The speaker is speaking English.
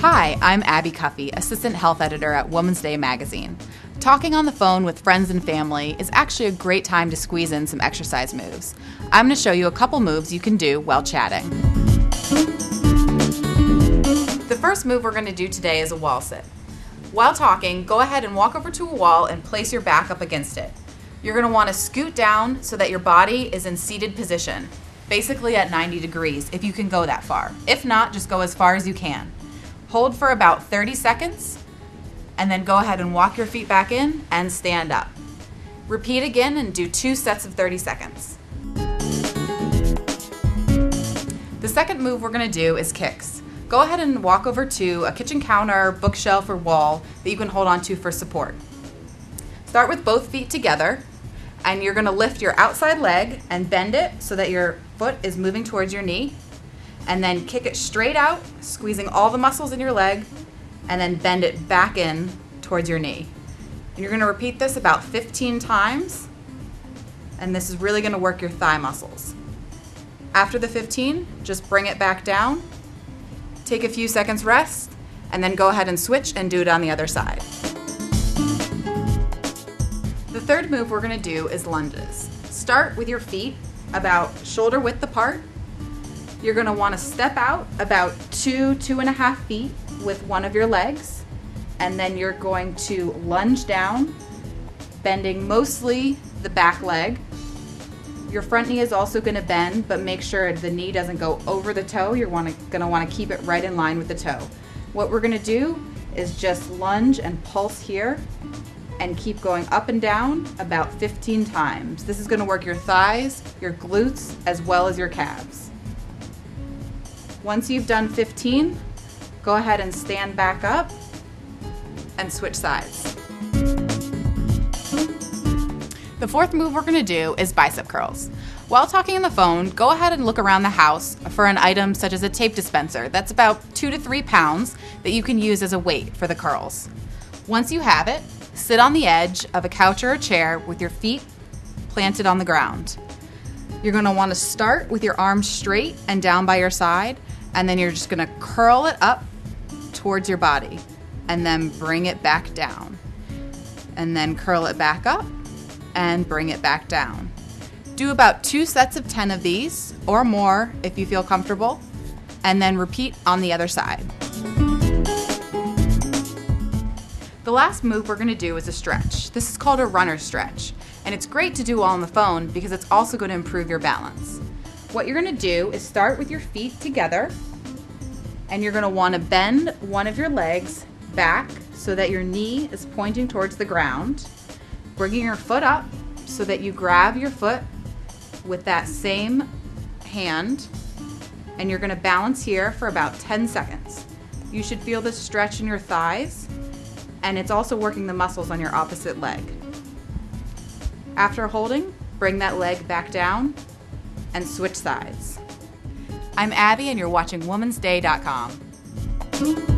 Hi, I'm Abby Cuffey, Assistant Health Editor at Woman's Day magazine. Talking on the phone with friends and family is actually a great time to squeeze in some exercise moves. I'm going to show you a couple moves you can do while chatting. The first move we're going to do today is a wall sit. While talking, go ahead and walk over to a wall and place your back up against it. You're going to want to scoot down so that your body is in seated position, basically at 90 degrees if you can go that far. If not, just go as far as you can. Hold for about 30 seconds and then go ahead and walk your feet back in and stand up. Repeat again and do two sets of 30 seconds. The second move we're going to do is kicks. Go ahead and walk over to a kitchen counter, bookshelf, or wall that you can hold onto for support. Start with both feet together and you're going to lift your outside leg and bend it so that your foot is moving towards your knee and then kick it straight out, squeezing all the muscles in your leg, and then bend it back in towards your knee. And you're gonna repeat this about 15 times, and this is really gonna work your thigh muscles. After the 15, just bring it back down, take a few seconds rest, and then go ahead and switch and do it on the other side. The third move we're gonna do is lunges. Start with your feet about shoulder width apart you're gonna wanna step out about two, two and a half feet with one of your legs, and then you're going to lunge down, bending mostly the back leg. Your front knee is also gonna bend, but make sure the knee doesn't go over the toe. You're wanna, gonna wanna keep it right in line with the toe. What we're gonna do is just lunge and pulse here and keep going up and down about 15 times. This is gonna work your thighs, your glutes, as well as your calves. Once you've done 15, go ahead and stand back up and switch sides. The fourth move we're gonna do is bicep curls. While talking on the phone, go ahead and look around the house for an item such as a tape dispenser that's about two to three pounds that you can use as a weight for the curls. Once you have it, sit on the edge of a couch or a chair with your feet planted on the ground. You're gonna wanna start with your arms straight and down by your side and then you're just gonna curl it up towards your body and then bring it back down. And then curl it back up and bring it back down. Do about two sets of 10 of these or more if you feel comfortable, and then repeat on the other side. The last move we're gonna do is a stretch. This is called a runner stretch, and it's great to do all on the phone because it's also gonna improve your balance. What you're gonna do is start with your feet together and you're gonna wanna bend one of your legs back so that your knee is pointing towards the ground, bringing your foot up so that you grab your foot with that same hand and you're gonna balance here for about 10 seconds. You should feel the stretch in your thighs and it's also working the muscles on your opposite leg. After holding, bring that leg back down and switch sides. I'm Abby, and you're watching womansday.com.